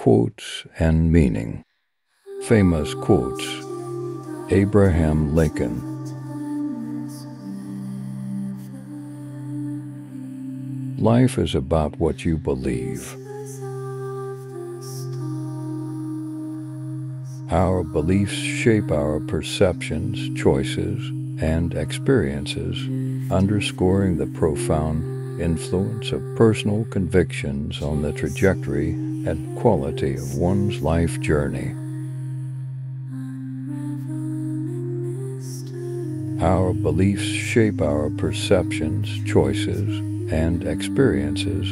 quotes and meaning. Famous quotes Abraham Lincoln. Life is about what you believe. Our beliefs shape our perceptions, choices, and experiences, underscoring the profound influence of personal convictions on the trajectory and quality of one's life journey. Our beliefs shape our perceptions, choices, and experiences,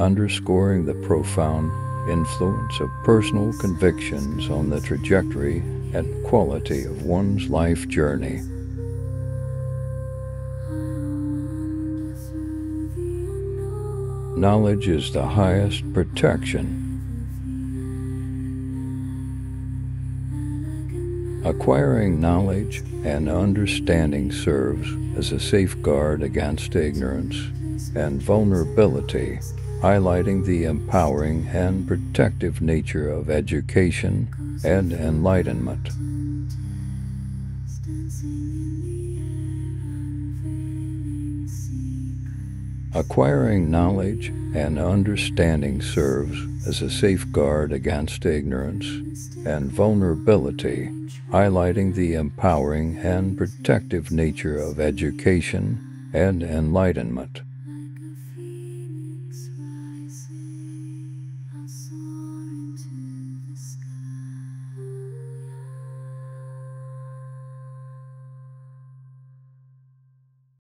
underscoring the profound influence of personal convictions on the trajectory and quality of one's life journey. Knowledge is the highest protection. Acquiring knowledge and understanding serves as a safeguard against ignorance and vulnerability highlighting the empowering and protective nature of education and enlightenment. Acquiring knowledge and understanding serves as a safeguard against ignorance and vulnerability, highlighting the empowering and protective nature of education and enlightenment.